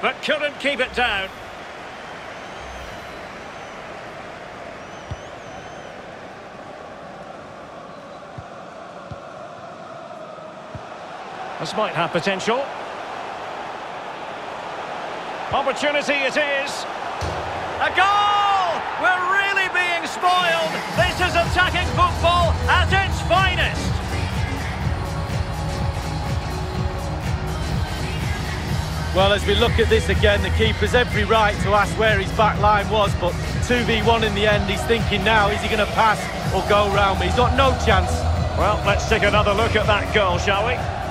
but couldn't keep it down. This might have potential. Opportunity it is. A goal! We're really being spoiled. This is attacking football at its finest. Well, as we look at this again, the keeper's every right to ask where his back line was, but 2v1 in the end, he's thinking now, is he going to pass or go round me? He's got no chance. Well, let's take another look at that goal, shall we?